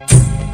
పిల్లా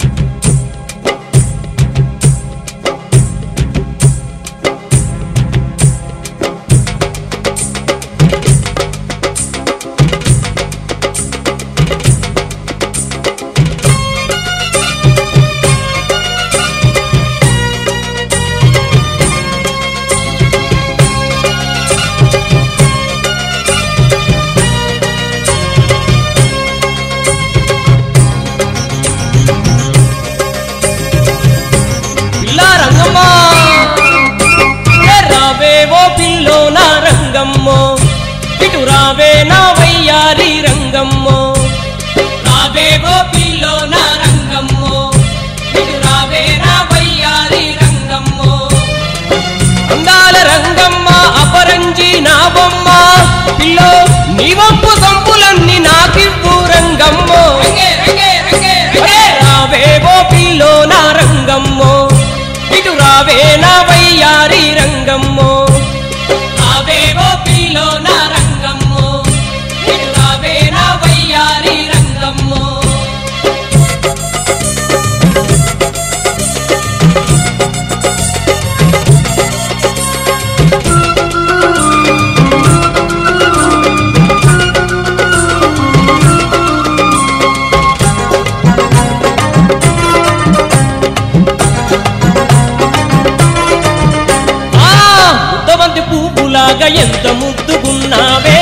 ముద్దబంతి పువ్వులాగా ఎంత ముద్దుగున్నావే?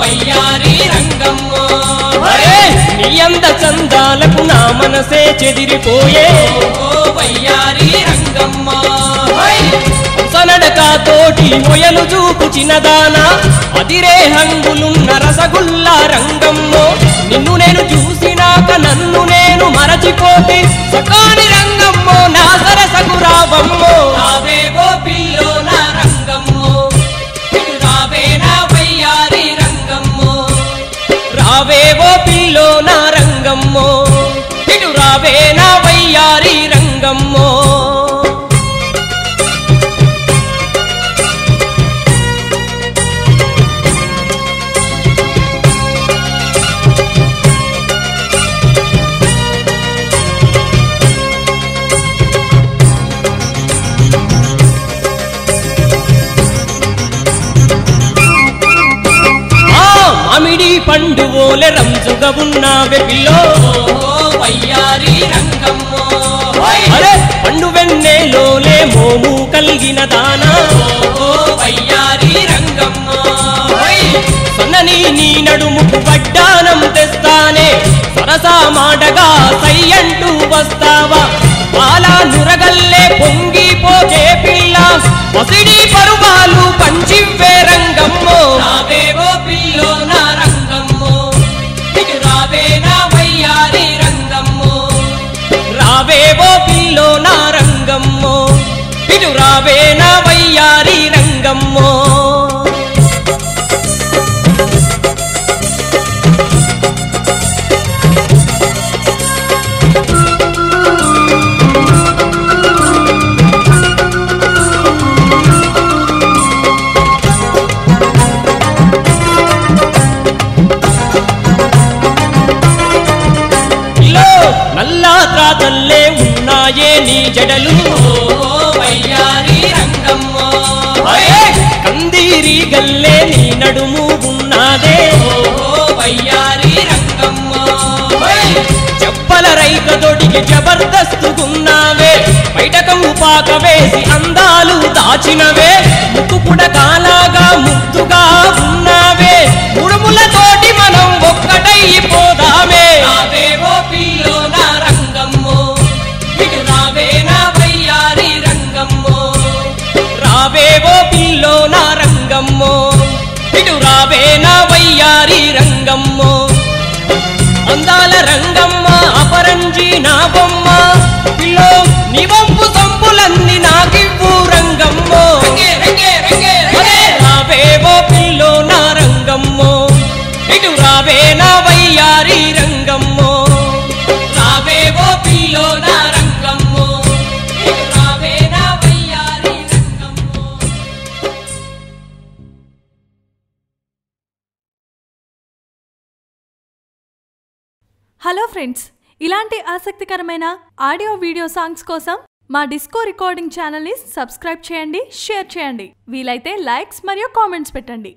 వయ్యారి రంగమ్మో. నీ అంద చందాలకు నా మనసే చెదిరిపోయే. వయ్యారి రంగమ్మ. సనడక తోటి మొయలు చూపు చిన్నదానా అదిరే హంగులున్న రసగుల్లా రంగమ్మో. నిన్ను నేను చూసినాక నన్ను నేను మరచిపోతే సకాని రంగమ్మో. మామిడి పండు ఓలె రంజుగా ఉన్నావే పిల్లో. అరే పండు వెన్నెలోలే మోము కలిగిన దానా. సన్నని నీ నడుముకు వడ్డానం తెస్తానే. సరసా మాటగా సయ్యంటూ వస్తావా? పాల నురగల్లే పొంగిపోకే పిల్ల. పసిడి ఇటు రావే వయ్యారి రంగమ్మో. ఇల్లో నల్లా త్రాతల్లే ఉన్నాయే నీ జడలు. కందీరి గల్లే నీ నడుము ఉన్నదే. చెప్పల రైక తొడిగి జబర్దస్తుకున్నావే బయటకము పాక వేసి అందాలు దాచినవే. ముక్కు పుడకాలా రావేవో నా రంగమ్మో. ఇటు రావే నా వయ్యారి రంగమ్మో. అందాల రంగమ్మ అపరంజి నా బొమ్మ. పిల్లో హలో ఫ్రెండ్స్ ఇలాంటి ఆసక్తికరమైన ఆడియో వీడియో సాంగ్స్ కోసం మా డిస్కో రికార్డింగ్ ఛానల్ని సబ్స్క్రైబ్ చేయండి షేర్ చేయండి. వీలైతే లైక్స్ మరియు కామెంట్స్ పెట్టండి.